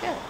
Good.